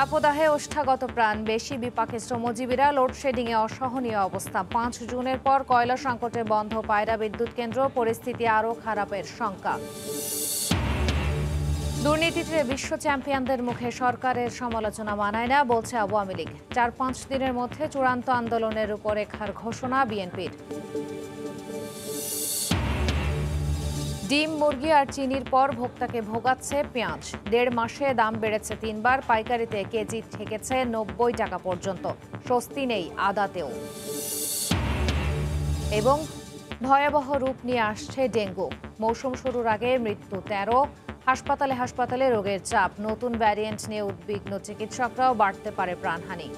তাপদাহে ওষ্ঠাগত প্রাণ। বেশি বিপাকে শ্রমজীবীরা লোডশেডিংয়ে অসহনীয় অবস্থা। পাঁচ জুনের পর কয়লা সংকটে বন্ধ, পায়রা বিদ্যুৎ কেন্দ্র, পরিস্থিতি আরও খারাপের শঙ্কা। দুর্নীতিতে বিশ্ব চ্যাম্পিয়নদের মুখে সরকারের সমালোচনা মানায় না, বলছে আওয়ামী লীগ। চার পাঁচ দিনের মধ্যে চূড়ান্ত আন্দোলনের উপরেখার ঘোষণা বিএনপির। ডিম, মুরগি আর চিনির পর ভোক্তাকে ভোগাচ্ছে পেঁয়াজ। দেড় মাসে দাম বেড়েছে তিনবার, পাইকারিতে কেজি ঠেকেছে নব্বই টাকা পর্যন্ত। স্বস্তি নেই আদাতেও। এবং ভয়াবহ রূপ নিয়ে আসছে ডেঙ্গু। মৌসুম শুরুর আগে মৃত্যু তেরো। হাসপাতালে হাসপাতালে রোগের চাপ। নতুন ভ্যারিয়েন্ট নিয়ে উদ্বিগ্ন চিকিৎসকরাও বাড়তে পারে প্রাণহানি।